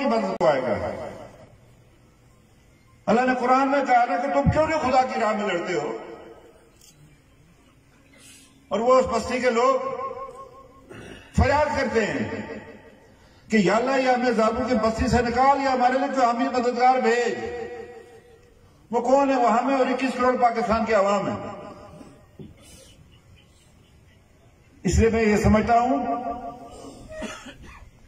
کی مدد کو آئے گا۔ اللہ نے قرآن میں کہا نا کہ تم کیوں نہیں خدا کی راہ میں لڑتے ہو؟ اور وہ اس بستی کے لوگ فریاد کرتے ہیں کہ یا اللہ یا ہمیں زابو کی بستی سے نکال یا ہمارے لیے کوئی عامی مددگار بھیج۔ وہ کون ہے؟ وہ ہمیں اور اکیس کروڑ پاکستان کی عوام ہے۔ اس لیے میں یہ سمجھتا ہوں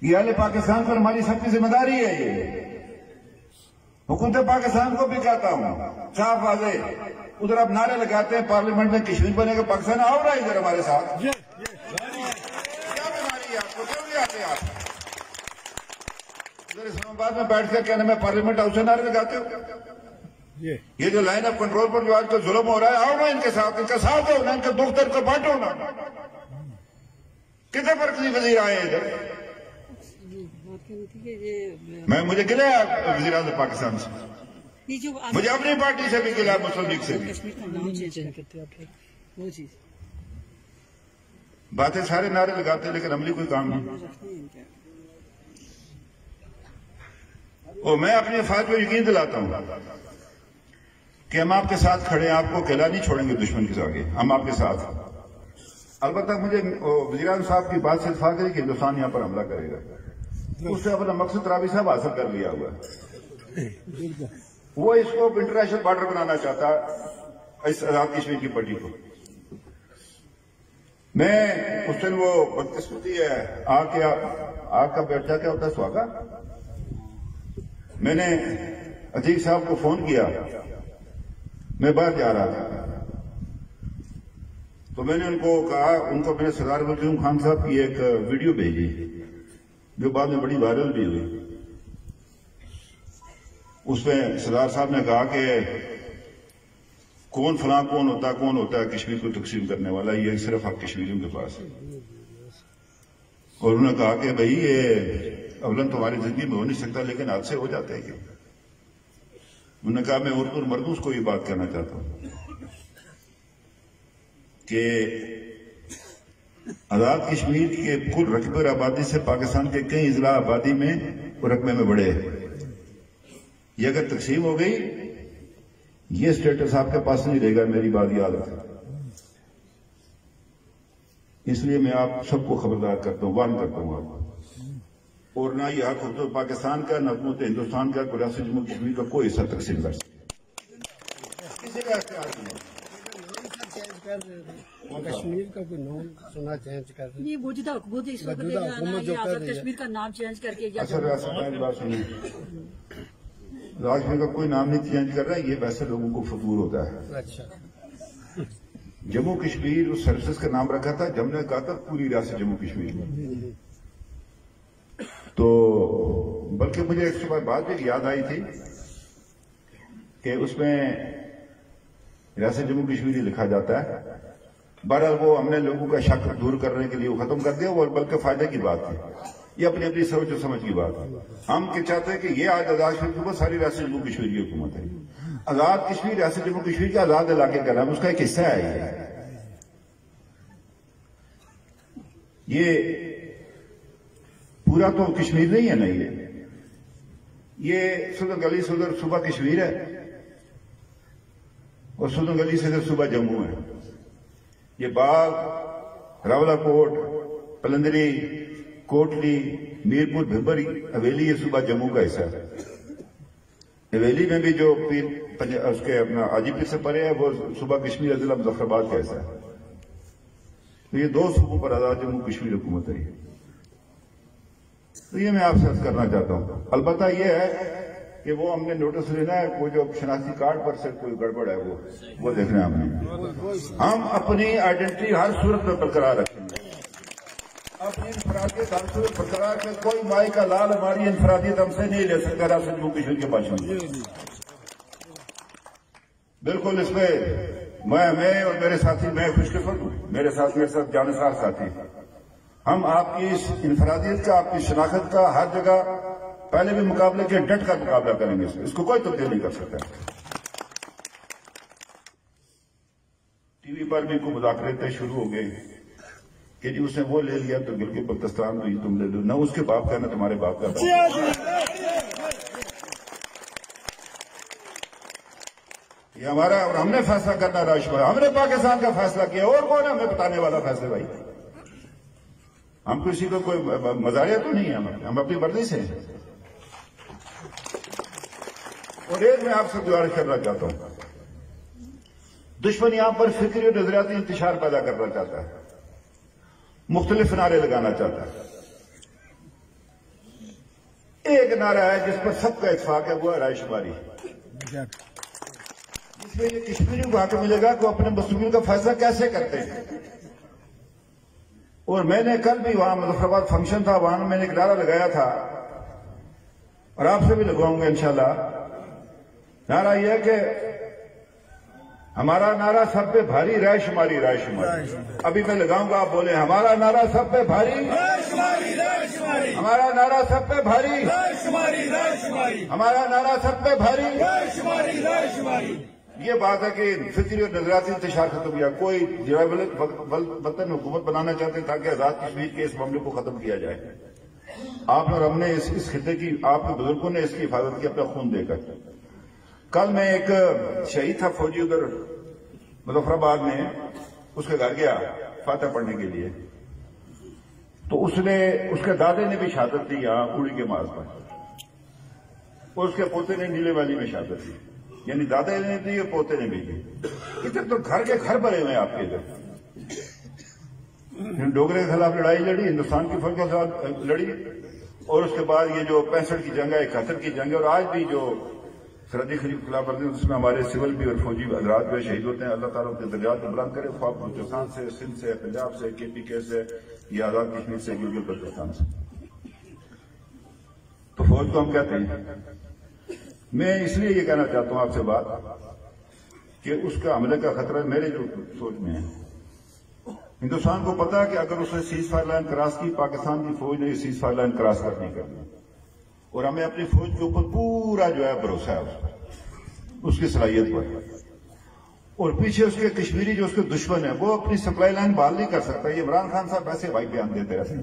یہ اہل پاکستان پر ہماری سب کی ذمہ داری ہے یہ۔ حکومت پاکستان کو بھی کہتا ہوں صاف واضح۔ ادھر آپ نعرے لگاتے ہیں پارلیمنٹ میں کشمیر بنے گا پاکستان آؤ رہا ہے ادھر ہمارے ساتھ۔ کیا بیماری ہے آپ کو کیوں نہیں آتے آپ۔ ادھر اسلام آباد میں بیٹھ کر کہنا میں پارلیمنٹ ہاؤس سے نعرے لگاتے ہوں یہ جو لائن آف کنٹرول پر جو آج کل ظلم ہو رہا ہے آؤ نا ان کے ساتھ ان کا ساتھ ہو نا ان کے دکھ درد کو بانٹو نا۔ کتنے فرق نہیں وزیر آئے ادھر؟ میں مجھے گلے وزیر اعظم پاکستان سے۔ مجھے اپنی پارٹی سے بھی گلا مسلم لیگ سے بھی۔ باتیں سارے نعرے لگاتے ہیں لیکن عملی کوئی کام نہیں۔ اور میں اپنی افواج کو یقین دلاتا ہوں کہ ہم آپ کے ساتھ کھڑے ہیں آپ کو اکیلا نہیں چھوڑیں گے دشمن کے آگے ہم آپ کے ساتھ۔ البتہ مجھے وزیر اعظم صاحب کی بات سے اتفاق ہے کہ ہندوستان یہاں پر حملہ کرے گا۔ اس سے اپنا مقصد رابی صاحب حاصل کر لیا ہوا۔ ہے وہ اس کو انٹرنیشنل بارڈر بنانا چاہتا اس آزاد کشمیر کی پٹی کو۔ میں اس دن وہ بدقسمتی ہے۔ آ کے آگ کا بیٹھا کیا ہوتا ہے؟ سواگا۔ میں نے عتیق صاحب کو فون کیا۔ میں باہر جا رہا تھا۔ تو میں نے ان کو کہا ان کو میں نے سردار وزیر خان صاحب کی ایک ویڈیو بھیجی۔ جو بعد میں بڑی وائرل بھی ہوئی۔ اس میں سردار صاحب نے کہا کہ کون فلاں کون ہوتا ہے کون ہوتا ہے کشمیر کو تقسیم کرنے والا یہ صرف آپ کشمیریوں کے پاس ہے۔ اور انہوں نے کہا کہ بھائی، یہ اولن تمہاری زندگی میں ہو نہیں سکتا، لیکن آپ سے ہو جاتا ہے کیا انہوں نے کہا، میں اردو مردوس کو یہ بات کہنا چاہتا ہوں کہ آزاد کشمیر کے کل رقبے اور آبادی سے پاکستان کے کئی اضلاع آبادی میں رقبے میں بڑے یہ اگر تقسیم ہو گئی، یہ سٹیٹس آپ کے پاس نہیں رہے گا، میری بات یاد رکھیں۔ اس لیے میں آپ سب کو خبردار کرتا ہوں، وارن کرتا ہوں آپ اور نہ یہ حق ہوتا پاکستان کا، نہ حکومت ہندوستان کا، کوئی ریاست جموں کشمیر کا کوئی حصہ تقسیم کر سکے۔ کسی کا اختیار نہیں۔ کشمیر کا کوئی نام سنا چینج کر یہ موجودہ حکومت اس وقت موجودہ حکومت جو کر آزاد رہی ہے۔ کشمیر کا نام چینج کر کے اچھا ریاست میں بات سنیے۔ راج کا کوئی نام نہیں چینج کر رہا ہے یہ ویسے لوگوں کو فطور ہوتا ہے۔ اچھا۔ جموں کشمیر اس سروسز کا نام رکھا تھا جب نے کہا تھا پوری ریاست جموں کشمیر۔ میں تو بلکہ مجھے ایک صبح بات بھی یاد آئی تھی کہ اس میں ریاست جموں کشمیر ہی لکھا جاتا ہے۔ بہرحال وہ ہم نے لوگوں کا شک دور کرنے کے لیے وہ ختم کر دیا، وہ بلکہ فائدے کی بات تھی۔ یہ اپنی اپنی سوچ و سمجھ کی بات ہے۔ ہم کیا چاہتے ہیں کہ یہ آج آزاد کشمیر حکومت ساری ریاست جموں کشمیر کی حکومت ہے۔ آزاد کشمیر ریاست جموں کشمیر کے آزاد علاقے کا نام اس کا ایک حصہ ہے۔ یہ یہ پورا تو کشمیر نہیں ہے نا یہ یہ گلی سدر صوبہ کشمیر ہے۔ اور سدر گلی سے صوبہ جموں ہے۔ یہ باغ، راولہ کوٹ، پلندری، کوٹلی، میرپور، بھبری حویلی یہ صوبہ جموں کا حصہ ہے۔ حویلی میں بھی جو پیر اس کے اپنا آجی پیر سے پرے ہے وہ صوبہ کشمیر ضلع مظفر آباد کا حصہ ہے۔ تو یہ دو صوبوں پر آزاد جموں کشمیر حکومت ہے۔ یہ تو یہ میں آپ سے عرض کرنا چاہتا ہوں۔ البتہ یہ ہے کہ وہ ہم نے نوٹس لینا ہے، وہ جو شناختی کارڈ پر سے کوئی گڑبڑ ہے، وہ وہ دیکھنا ہے ہم نے۔ ہم اپنی آئیڈینٹی ہر صورت میں برقرار رکھیں گے۔ اپنی انفرادیت ہر صورت برقرار کے کوئی مائی کا لال ہماری انفرادیت ہم سے نہیں لے سکتا ریاست جموں کشمیر کے باشندے بالکل اس میں میں میں اور میرے ساتھی، میں خوش قسمت ہوں۔ میرے ساتھ میرے ساتھ جانسار ساتھی۔ ہم آپ کی اس انفرادیت کا، آپ کی شناخت کا ہر جگہ پہلے بھی مقابلے کے ڈٹ کا مقابلہ کریں گے اس میں اس کو کوئی تبدیل نہیں کر سکتا۔ ٹی وی پر بھی کو مذاکرے شروع ہو گئے۔ کہ جی اس نے وہ لے لیا تو بالکل پاکستان میں تم لے لو۔ نہ اس کے باپ کا، نہ تمہارے باپ کا۔ یہ ہمارا، اور ہم نے فیصلہ کرنا راش بھائی۔ ہم نے پاکستان کا فیصلہ کیا۔ اور کون ہمیں بتانے والا فیصلے بھائی؟ ہم کسی کو کوئی مزاحیہ تو نہیں ہے ہم اپنی مرضی سے اور ایک میں آپ سے گزارش کرنا چاہتا ہوں۔ دشمن یہاں پر فکری اور نظریاتی انتشار پیدا کرنا چاہتا ہے۔ مختلف نعرے لگانا چاہتا ہے۔ ایک نعرہ ہے جس پر سب کا اتفاق ہے، وہ ہے رائے شماری اس میں یہ کشمیری کو حق ملے گا کہ وہ اپنے مستقبل کا فیصلہ کیسے کرتے ہیں۔ اور میں نے کل بھی وہاں مظفر آباد فنکشن تھا، وہاں میں نے ایک نعرہ لگایا تھا۔ اور آپ سے بھی لگواؤں گا انشاءاللہ۔ نعرہ یہ کہ ہمارا نعرہ سب پہ بھاری رائے شماری رائے شماری ابھی میں لگاؤں گا آپ بولے ہمارا نعرہ سب پہ بھاری۔ ہمارا نعرہ سب پہ بھاری۔ ہمارا نعرہ سب پہ بھاری۔ یہ بات ہے کہ فطری اور نظریاتی انتشار ختم کیا کوئی وطن حکومت بنانا چاہتے ہیں تاکہ آزاد کشمیر کے اس معاملے کو ختم کیا جائے۔ آپ اور ہم نے اس اس خطے کی آپ کے بزرگوں نے اس کی حفاظت کی اپنا خون دے کر کل میں ایک شہید تھا فوجی ادھر مظفر آباد میں، اس کے گھر گیا فاتح پڑھنے کے لیے۔ تو اس نے، اس کے دادے نے بھی شہادت دی، یہاں اڑی کے مارز پر۔ اور اس کے پوتے نے نیلے والی میں شہادت دی۔ یعنی دادا نے دی اور پوتے نے بھی دی۔ ادھر تو گھر کے گھر بھرے ہوئے آپ کے ادھر۔ یعنی ڈوگرے کے خلاف لڑائی لڑی، ہندوستان کی فوج کے خلاف لڑی، اور اس کے بعد یہ جو پینسٹھ کی جنگ ہے، اکہتر کی جنگ ہے، اور آج بھی جو سرحدی خلیف خلاف ورزی اس میں ہمارے سول بھی اور فوجی حضرات بھی شہید ہوتے ہیں، اللہ تعالیٰ کے درجات کو بلند کرے، خواب بلوچستان سے، سندھ سے، پنجاب سے، کے پی کے سے، یا آزاد کشمیر سے گلگل بلوچستان سے۔ تو فوج کو ہم کہتے ہیں۔ میں اس لیے یہ کہنا چاہتا ہوں آپ سے بات کہ اس کا حملے کا خطرہ میرے جو سوچ میں ہے۔ ہندوستان کو پتا کہ اگر اس نے سیز فائر لائن کراس کی، پاکستان کی فوج نے سیز فائر لائن کراس کر نہیں کرنی اور ہمیں اپنی فوج کے اوپر پورا جو ہے بھروسہ ہے اس پر۔ اس کی صلاحیت پر۔ اور پیچھے اس کے کشمیری جو اس کے دشمن ہے وہ اپنی سپلائی لائن بحال نہیں کر سکتا یہ عمران خان صاحب ایسے بھائی بیان دیتے رہتے ہیں۔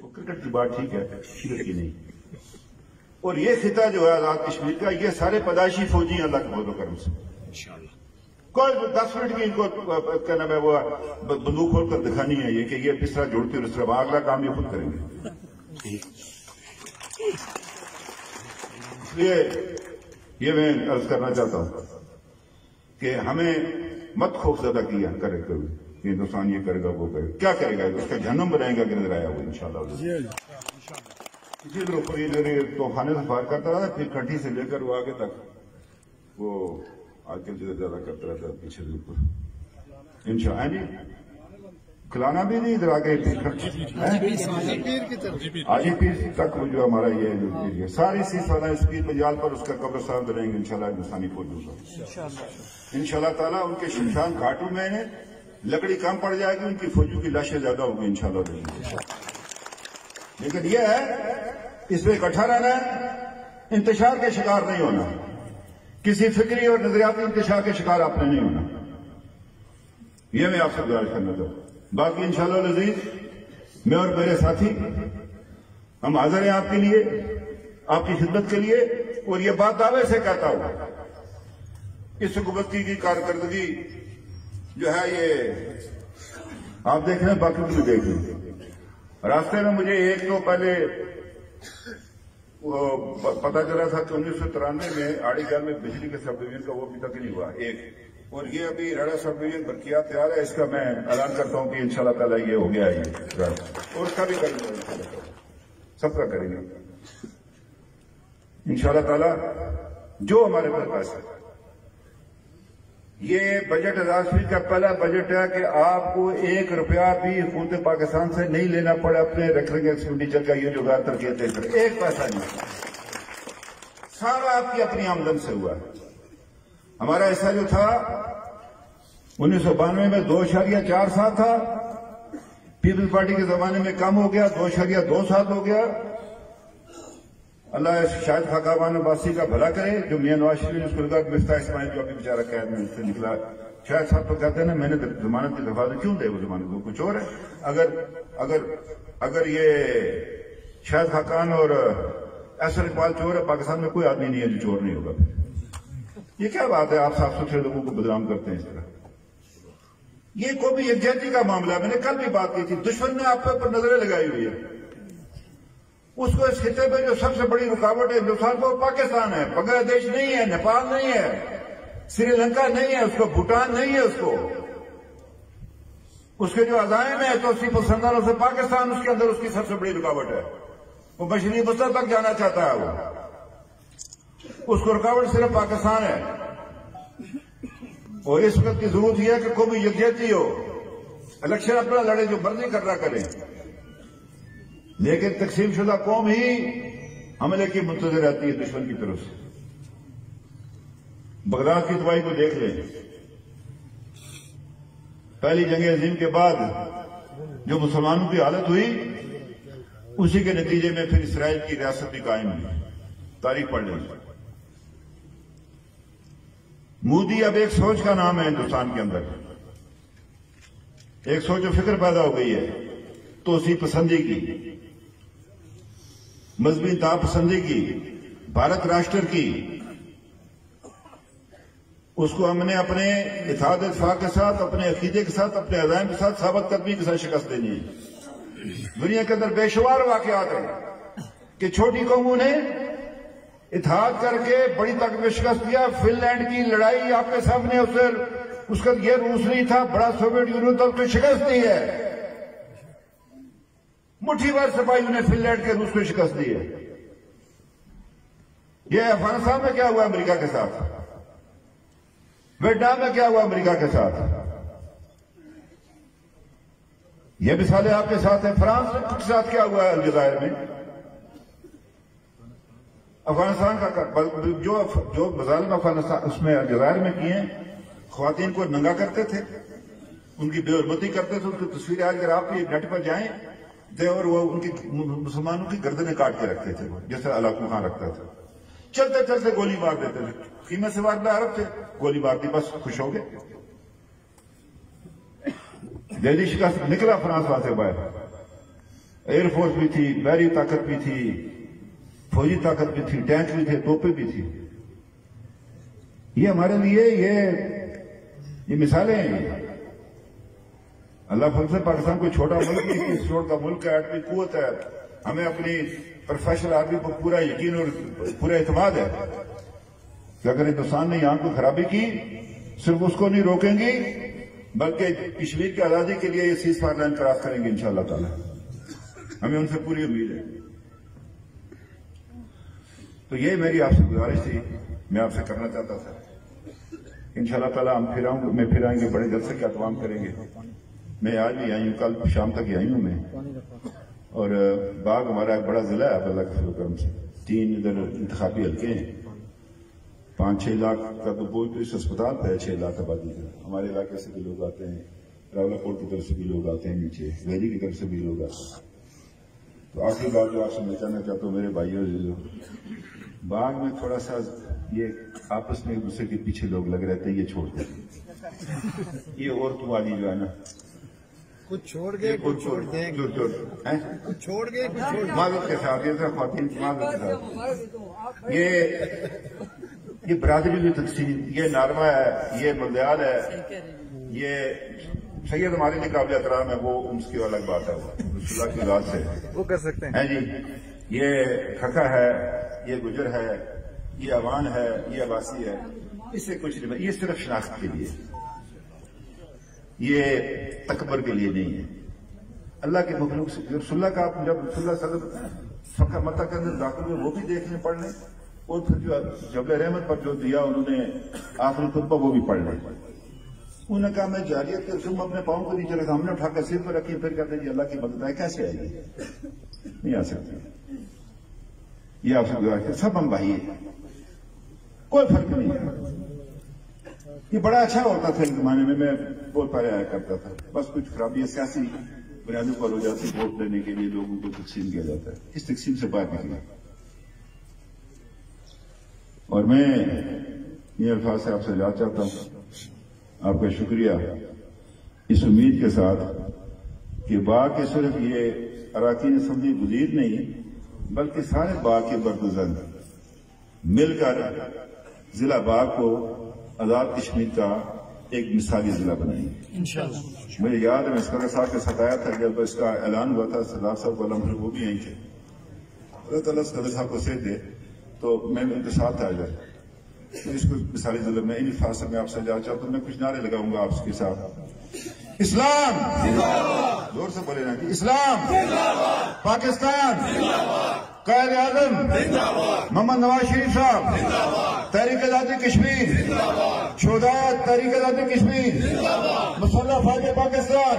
وہ کرکٹ کی بات ٹھیک ہے شیرت کی نہیں۔ اور یہ خطہ جو ہے آزاد کشمیر کا یہ سارے پیدائشی فوجی ہیں اللہ کے بہت کرم سے۔ کوئی دس منٹ کی ان کو کیا نام ہے وہ بندوق کھول کر دکھانی ہے یہ کہ یہ کس طرح جوڑتی اور اس طرح اگلا کام یہ خود کریں گے۔ اس لیے یہ میں عرض کرنا چاہتا ہوں کہ ہمیں مت خوف زدہ کیا کرے کہ ہندوستان یہ کرے گا وہ کرے گا۔ کیا کرے گا؟ اس کا جنم بنائے گا کہ نظر آیا وہ انشاءاللہ۔ اسی طرح اوپر یہ جو ہے توفانے سے فائر کرتا رہا پھر کھٹی سے لے کر وہ آگے تک وہ آج کل جو زیادہ کرتا رہتا ہے پیچھے سے اوپر ان شاء اللہ کھلانا بھی نہیں، ادھر آگے پیر آج پیر تک جو ہمارا یہ جو پیر ہے، ساری سی اس پیر مجال پر اس کا قبرستان بنائیں گے انشاءاللہ ہندوستانی فوجوں کا انشاءاللہ تعالیٰ ان کے شمشان گھاٹوں میں لکڑی کم پڑ جائے گی، ان کی فوجوں کی لاشیں زیادہ ہوں گی انشاءاللہ لیکن یہ ہے، اس میں اکٹھا رہنا ہے، انتشار کے شکار نہیں ہونا۔ کسی فکری اور نظریاتی انتشار کے شکار آپ نے نہیں ہونا۔ یہ میں آپ سے گزارش کرنا چاہتا ہوں۔ باقی انشاءاللہ شاء میں اور میرے ساتھی، ہم حاضر ہیں آپ کے لیے، آپ کی خدمت کے لیے، اور یہ بات دعوے سے کہتا ہوں۔ اس حکومت کی کارکردگی جو ہے یہ آپ دیکھ رہے ہیں، باقی بھی دیکھ رہے ہیں۔ راستے میں مجھے ایک تو پہلے پتا چلا تھا کہ انیس سو ترانوے میں آڑی گھر میں بجلی کے سب ڈویژن کا وہ ابھی تک نہیں ہوا، ایک۔ اور یہ ابھی رڑا سب ڈویژن برقیات تیار ہے، اس کا میں اعلان کرتا ہوں کہ انشاءاللہ تعالی یہ ہو گیا یہ اور اس کا بھی کریں گے۔ سب کا کریں گے۔ انشاءاللہ تعالی جو ہمارے پاس ہے۔ یہ بجٹ ازاشری کا پہلا بجٹ ہے کہ آپ کو ایک روپیہ بھی حکومت پاکستان سے نہیں لینا پڑے اپنے ریکرنگ ایکسپینڈیچر کا یہ جو غیر ترکیت ہے ایک پیسہ نہیں۔ سارا آپ کی اپنی آمدن سے ہوا۔ ہے ہمارا ایسا جو تھا، انیس سو بانوے میں دو اشاریہ چار سال تھا۔ پیپلز پارٹی کے زمانے میں کم ہو گیا، دو اشاریہ دو سال ہو گیا۔ اللہ شاید خاکابان عباسی کا بھلا کرے، جو میاں نواز شریف نے اس کو کہا مفتا اسماعیل جو ابھی بیچارہ قید میں سے نکلا شاید صاحب تو کہتے ہیں نا، میں نے ضمانت کی دفعہ کیوں دے وہ ضمانت کو؟ کچھ اور ہے۔ اگر اگر اگر یہ شاید خاکان اور ایسر اقبال چور ہے، پاکستان میں کوئی آدمی نہیں ہے جو چور نہیں ہوگا۔ یہ کیا بات ہے؟ آپ صاف ستھرے لوگوں کو بدنام کرتے ہیں اس طرح۔ یہ کوئی بھی یکجہتی کا معاملہ ہے۔ میں نے کل بھی بات کی تھی، دشمن نے آپ کے اوپر نظریں لگائی ہوئی ہے اس کو اس خطے میں جو سب سے بڑی رکاوٹ ہے، ہندوستان کو وہ پاکستان ہے، بنگلہ دیش نہیں ہے، نیپال نہیں ہے، سری لنکا نہیں ہے، اس کو بھوٹان نہیں ہے، اس کو۔ اس کے جو عزائم ہے توسیع پسندانوں سے پاکستان اس کے اندر اس کی سب سے بڑی رکاوٹ ہے۔ وہ مشرقی وسط تک جانا چاہتا ہے وہ۔ اس کو رکاوٹ صرف پاکستان ہے۔ اور اس وقت کی ضرورت یہ ہے کہ کوئی بھی یکجہتی ہو۔ الیکشن اپنا لڑے جو مرضی کر رہا کرے لیکن تقسیم شدہ قوم ہی حملے کی منتظر رہتی ہے دشمن کی طرف سے۔ بغداد کی دوائی کو دیکھ لیں۔ پہلی جنگ عظیم کے بعد جو مسلمانوں کی حالت ہوئی، اسی کے نتیجے میں پھر اسرائیل کی ریاست بھی قائم ہوئی۔ تاریخ پڑھ لیں۔ مودی اب ایک سوچ کا نام ہے ہندوستان کے اندر۔ ایک سوچ و فکر پیدا ہو گئی ہے، تو اسی پسندی کی۔ مذہبی تا پسندی کی بھارت راشٹر کی۔ اس کو ہم نے اپنے اتحاد اتفاق کے ساتھ، اپنے عقیدے کے ساتھ، اپنے عزائم کے ساتھ، ثابت قدمی کے ساتھ شکست دینی۔ ہے دنیا کے اندر بے شمار واقعات ہیں کہ چھوٹی قوموں نے اتحاد کر کے بڑی طاقت میں شکست دیا فن لینڈ کی لڑائی آپ کے سامنے، اس کا یہ روس نہیں تھا، بڑا سوویٹ یونین تھا اس کو شکست دی ہے۔ مٹھی بار سپاہیوں نے فن لینڈ کے روس کو شکست دی ہے۔ یہ افغانستان میں کیا ہوا امریکہ کے ساتھ؟ ویٹنام میں کیا ہوا امریکہ کے ساتھ؟ یہ مثالیں آپ کے ساتھ ہیں۔ فرانس کے ساتھ کیا ہوا ہے الجزائر میں؟ افغانستان کا جو جو مظالم افغانستان اس میں الجزائر میں کیے خواتین کو ننگا کرتے تھے، ان کی بے حرمتی کرتے تھے، ان کی تصویریں آج اگر آپ نیٹ پر جائیں دے اور وہ ان کی مسلمانوں کی گردنیں کاٹ کے رکھتے تھے جیسے علاقوں خان رکھتا تھا۔ چلتے چلتے گولی مار دیتے تھے۔ قیمت سے وار عرب تھے۔ گولی مار دی بس خوش ہو گئے۔ دہلی شکست نکلا فرانس وہاں سے باہر۔ ایئر فورس بھی تھی بحری طاقت بھی تھی، فوجی طاقت بھی تھی، ٹینک بھی تھے، توپے بھی تھی یہ ہمارے لیے یہ یہ مثالیں ہیں۔ اللہ فضل سے پاکستان کوئی چھوٹا ملک نہیں، اس روڈ کا ملک ہے ایٹمی قوت ہے، ہمیں اپنی پروفیشنل آدمی پر پورا یقین اور پورا اعتماد ہے۔ کہ اگر ہندوستان نے یہاں کو خرابی کی، صرف اس کو نہیں روکیں گی، بلکہ کشمیر کی آزادی کے لیے یہ سیز فائر لائن کراس کریں گے انشاءاللہ تعالی۔ ہمیں ان سے پوری امید ہے۔ تو یہ میری آپ سے گزارش تھی، میں آپ سے کرنا چاہتا تھا۔ انشاءاللہ تعالی ہم پھر آؤں میں پھر آئیں گے، بڑے جلسے کے اقوام کریں گے۔ میں آج بھی آئی ہوں کل شام تک ہی آئی ہوں میں۔ اور باغ ہمارا ایک بڑا ضلع ہے اللہ کے کرم سے۔ تین ادھر انتخابی حلقے ہیں۔ پانچ چھ لاکھ کا تو بوجھ تو اس اسپتال پہ ہے چھ لاکھ آبادی کا۔ ہمارے علاقے سے بھی لوگ آتے ہیں راولا کوٹ کی طرف سے بھی لوگ آتے ہیں نیچے ویلی کی طرف سے بھی لوگ آتے ہیں۔ تو آخری بات جو آپ سے میں کہنا چاہتا ہوں میرے بھائیوں باغ میں تھوڑا سا یہ آپس میں ایک دوسرے کے پیچھے لوگ لگ رہے تھے یہ چھوڑ دیں یہ عورتوں والی جو ہے نا کچھ چھوڑ گئے کچھ چھوڑ دیں کچھ چھوڑ گئے کچھ چھوڑ معذرت کے ساتھ یہ خواتین کی معذرت کے ساتھ یہ یہ برادری کی تقسیم یہ نارما ہے یہ مندیال ہے۔ یہ سید ہمارے لیے قابل احترام ہے وہ ان کی الگ بات ہے۔ وہ رسول اللہ کی ذات سے۔ وہ کر سکتے ہیں جی؟ یہ کھکا ہے یہ گجر ہے یہ اوان ہے یہ عباسی ہے۔ اس سے کچھ نہیں یہ صرف شناخت کے لیے۔ یہ تکبر کے لیے نہیں ہے۔ اللہ کے مخلوق سے رسول اللہ کا آپ جب رسول اللہ صلی اللہ علیہ وسلم فقہ متہ کے اندر داخل ہوئے، وہ بھی دیکھ لیں، پڑھ لیں۔ اور پھر جو جبل رحمت پر جو دیا انہوں نے آخری خطبہ، وہ بھی پڑھ لیں۔ انہوں نے کہا، میں جاریت کے رسوم اپنے پاؤں کو نیچے رکھا، ہم نے اٹھا کر سر پہ رکھی، پھر کہتے ہیں جی اللہ کی مدد ہے، کیسے آئے گی؟ نہیں آ سکتی۔ یہ آپ سے گزارش ہے، سب ہم بھائی ہیں۔ کوئی فرق نہیں۔ ہے یہ بڑا اچھا ہوتا تھا اس زمانے میں میں بہت پہلے آیا کرتا تھا۔ بس کچھ خرابی سیاسی بنیادوں پر ہو جاتی ووٹ دینے کے لیے لوگوں کو تقسیم کیا جاتا ہے۔ اس تقسیم سے باہر نکلا۔ اور میں یہ الفاظ سے آپ سے یاد چاہتا ہوں۔ آپ کا شکریہ اس امید کے ساتھ کہ باغ کے صرف یہ اراکین اسمبلی وزیر نہیں، بلکہ سارے باغ کے برگزن مل کر ضلع باغ کو آزاد کشمیر کا ایک مثالی ضلع بنائیں گے مجھے یاد ہے میں اسکر صاحب کے ساتھ آیا تھا جب اس کا اعلان ہوا تھا سردار صاحب کو علم وہ بھی یہیں تھے اللہ تعالیٰ صاحب کو سے دے تو میں ان کے ساتھ آ جائے میں اس کو مثالی ضلع میں ان فاصل میں آپ سے جا چاہتا ہوں میں کچھ نعرے لگاؤں گا آپ کے ساتھ۔ اسلام! زور سے بولے نا کہ اسلام! پاکستان! قائد اعظم! محمد نواز شریف صاحب! تحریک آزادی کشمیر شہدا تحریک آزادی کشمیر مسلح فوج پاکستان۔